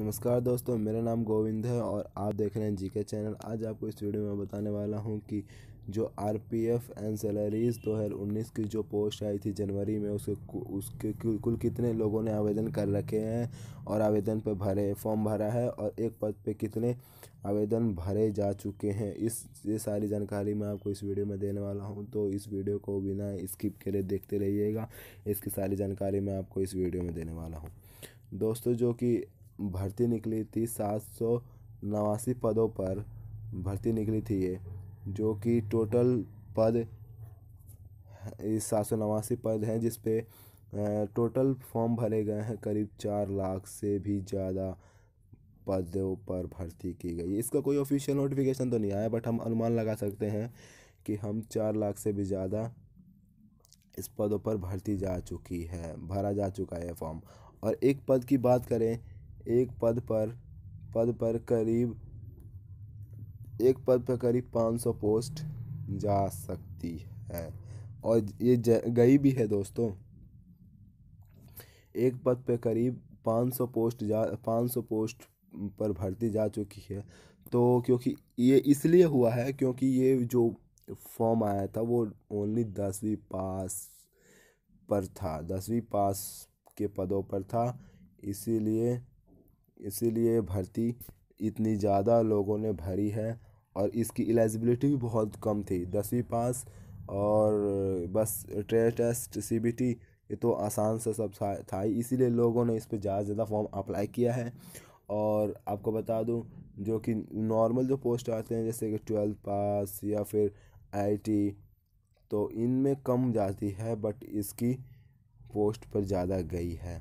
नमस्कार दोस्तों, मेरा नाम गोविंद है और आप देख रहे हैं जीके चैनल। आज आपको इस वीडियो में बताने वाला हूँ कि जो आरपीएफ एंड सैलरीज दो हज़ार उन्नीस की जो पोस्ट आई थी जनवरी में, उसके उसके कुल कितने लोगों ने आवेदन कर रखे हैं और आवेदन पर भरे, फॉर्म भरा है और एक पद पे कितने आवेदन भरे जा चुके हैं। इस, ये सारी जानकारी मैं आपको इस वीडियो में देने वाला हूँ तो इस वीडियो को बिना स्किप करे देखते रहिएगा। इसकी सारी जानकारी मैं आपको इस वीडियो में देने वाला हूँ। दोस्तों, जो कि भर्ती निकली थी सात सौ नवासी पदों पर भर्ती निकली थी ये, जो कि टोटल पद सात सौ नवासी पद हैं, जिस पे टोटल फॉर्म भरे गए हैं, करीब चार लाख से भी ज़्यादा पदों पर भर्ती की गई। इसका कोई ऑफिशियल नोटिफिकेशन तो नहीं आया, बट हम अनुमान लगा सकते हैं कि हम चार लाख से भी ज़्यादा इस पदों पर भर्ती जा चुकी है, भरा जा चुका है फॉर्म। और एक पद की बात करें एक पद पर पद पर करीब, एक पद पर करीब 500 पोस्ट जा सकती है। और ये गई भी है दोस्तों। एक पद पर करीब 500 पोस्ट जा 500 पोस्ट पर भर्ती जा चुकी है। तो क्योंकि ये इसलिए हुआ है क्योंकि ये जो फॉर्म आया था वो ओनली दसवीं पास पर था, दसवीं पास के पदों पर था। इसीलिए इसीलिए भर्ती इतनी ज़्यादा लोगों ने भरी है और इसकी एलिजिबिलिटी भी बहुत कम थी। दसवीं पास और बस trade test C B T ये तो आसान से सब था इसीलिए लोगों ने इस पर ज़्यादा से ज़्यादा फॉर्म अप्लाई किया है। और आपको बता दूँ, जो कि नॉर्मल जो पोस्ट आते हैं, जैसे कि ट्वेल्थ पास या फिर आईटी तो इनमें कम जाती है, बट इसकी पोस्ट पर ज़्यादा गई है।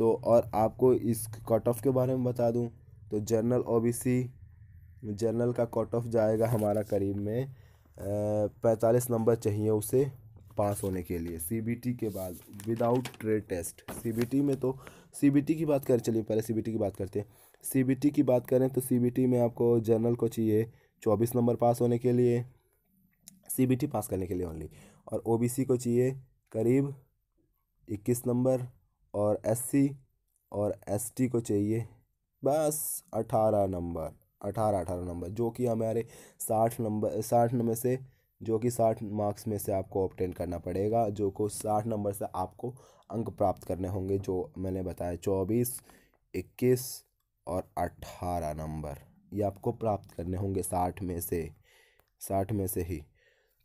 तो और आपको इस कट ऑफ़ के बारे में बता दूँ तो जनरल ओबीसी जनरल का कट ऑफ़ जाएगा हमारा करीब में पैंतालीस नंबर चाहिए उसे पास होने के लिए सीबीटी के बाद विदाउट ट्रेड टेस्ट सीबीटी में तो सीबीटी की बात करें, चलिए पहले सीबीटी की बात करते हैं। सीबीटी की बात करें तो सीबीटी में आपको जनरल को चाहिए चौबीस नंबर पास होने के लिए सीबीटी पास करने के लिए ओनली और ओबीसी को चाहिए करीब इक्कीस नंबर और एससी और एसटी को चाहिए। बस अठारह नंबर, अठारह अठारह नंबर, जो कि हमारे साठ नंबर साठ नंबर से, जो कि साठ मार्क्स में से आपको ऑप्टेन करना पड़ेगा, जो को साठ नंबर से आपको अंक प्राप्त करने होंगे, जो मैंने बताया, चौबीस, इक्कीस और अट्ठारह नंबर, ये आपको प्राप्त करने होंगे साठ में से, साठ में से ही।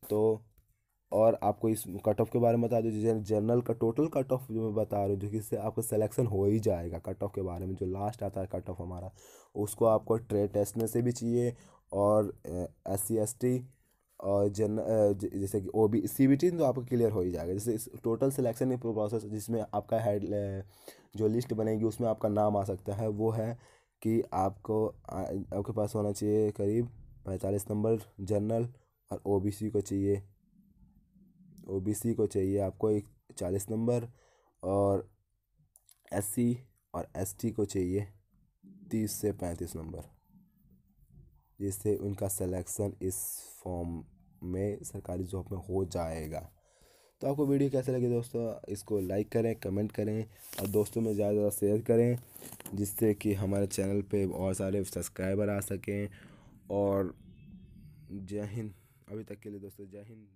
तो और आपको इस कट ऑफ़ के बारे में बता दीजिए जनरल का टोटल कट ऑफ़ जो मैं बता रहा हूँ, जो कि इससे आपका सिलेक्शन हो ही जाएगा कट ऑफ़ के बारे में, जो लास्ट आता है कट ऑफ़ हमारा, उसको आपको ट्रेड टेस्ट में से भी चाहिए और एस सी एस टी और जन जैसे कि O B C B T तो आपका क्लियर हो ही जाएगा। जैसे इस टोटल सिलेक्शन प्रोसेस जिसमें आपका हेड जो लिस्ट बनेगी, उसमें आपका नाम आ सकता है, वो है कि आपको आपके पास होना चाहिए करीब पैंतालीस नंबर जनरल और ओ बी सी को चाहिए। ओबीसी को चाहिए आपको एक चालीस नंबर और एससी और एसटी को चाहिए तीस से पैंतीस नंबर। जिससे उनका सिलेक्शन इस फॉर्म में सरकारी जॉब में हो जाएगा। तो आपको वीडियो कैसे लगे दोस्तों? इसको लाइक करें कमेंट करें और दोस्तों में ज़्यादा ज़्यादा शेयर करें जिससे कि हमारे चैनल पे और सारे सब्सक्राइबर आ सकें और जय हिंद। अभी तक के लिए दोस्तों जय हिंद।